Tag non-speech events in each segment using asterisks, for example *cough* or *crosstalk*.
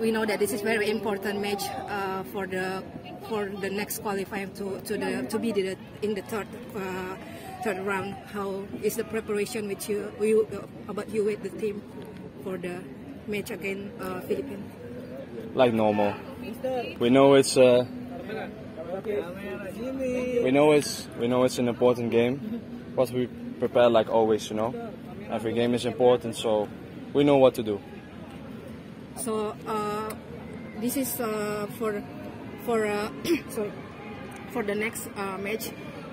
we know that this is very important match uh, for the for the next qualifying to to the to be the, in the third uh, third round. How is the preparation with you, you uh, about you with the team for the match against uh, Philippines? Like normal. We know it's uh, we know it's we know it's an important game, but we prepare like always. You know, every game is important, so we know what to do. So uh, this is uh, for for uh, *coughs* sorry for the next uh, match.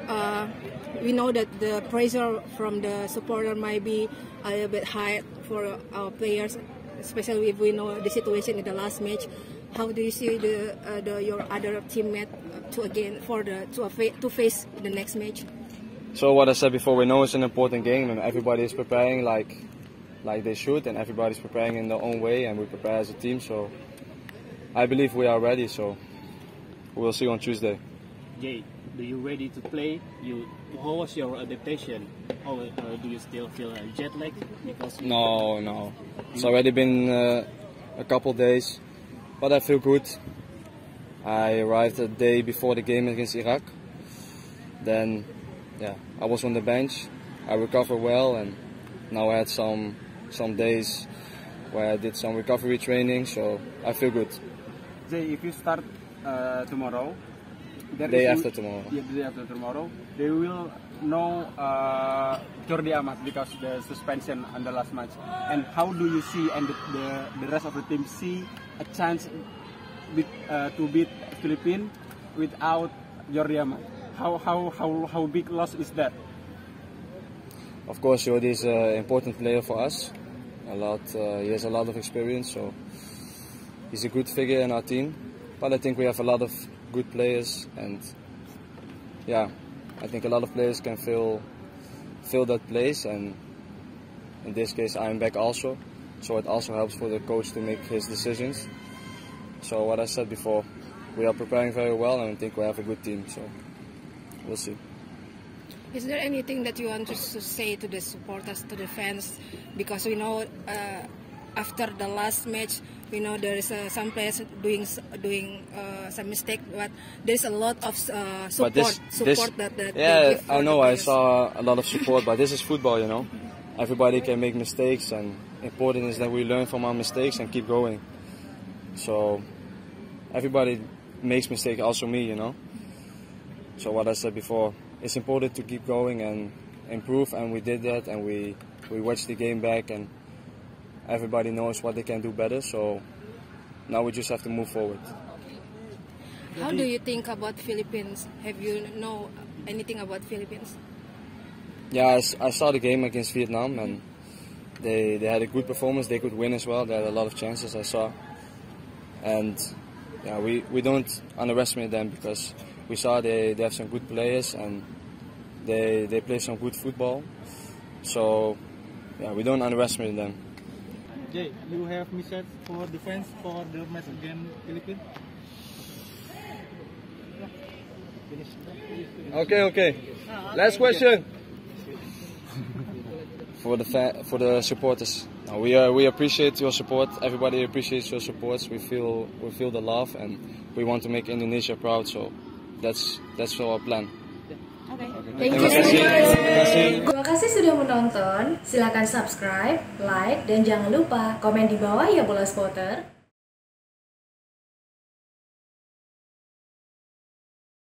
Uh, we know that the pressure from the supporter might be a little bit high for our players, especially if we know the situation in the last match. How do you see the, uh, the your other teammate to again for the to, to face the next match? So what I said before, we know it's an important game, and everybody is preparing like like they should, and everybody's preparing in their own way, and we prepare as a team. So I believe we are ready. So we'll see on Tuesday. Jay, do you ready to play? You, how was your adaptation? How uh, do you still feel uh, jet lag? Because no, no, it's already been uh, a couple days, but I feel good. I arrived a day before the game against Iraq. Then, yeah, I was on the bench. I recovered well, and now I had some some days where I did some recovery training, so I feel good. Jay, if you start uh, tomorrow, day after tomorrow. Yeah, day after tomorrow, they will know uh, Jordi Amat because the suspension on the last match. And how do you see and the, the, the rest of the team see a chance with, uh, to beat Philippines without Jordi Amat? How, how, how, how big loss is that? Of course, Jordi is an important player for us. A lot, uh, he has a lot of experience, so he's a good figure in our team. But I think we have a lot of good players, and yeah, I think a lot of players can fill fill that place. And in this case, I'm back also, so it also helps for the coach to make his decisions. So what I said before, we are preparing very well, and I think we have a good team. So we'll see. Is there anything that you want to say to the supporters, to the fans? Because we know uh, after the last match, we know there is uh, some players doing doing uh, some mistake, but there is a lot of uh, support. This, support this, that, that yeah, I know. I saw a lot of support, but this is football, you know. Everybody can make mistakes, and important is that we learn from our mistakes and keep going. So everybody makes mistakes, also me, you know. So what I said before, it's important to keep going and improve, and we did that, and we we watched the game back, and everybody knows what they can do better. So now we just have to move forward. How do you think about Philippines? Have you know anything about Philippines? Yeah, I, I saw the game against Vietnam, and they they had a good performance. They could win as well. They had a lot of chances. I saw, and yeah, we we don't underestimate them because we saw they, they have some good players and they they play some good football. So yeah, we don't underestimate them. Jay, you have message for defense for the match against Philippines? Okay, okay. Last question. for the fa- for the supporters, no, we uh, we appreciate your support. Everybody appreciates your support. We feel we feel the love, and we want to make Indonesia proud. So that's that's our plan. Okay. Thank you. Terima kasih. Terima kasih sudah menonton. Silakan subscribe, like, dan jangan lupa komen di bawah ya bola spotter.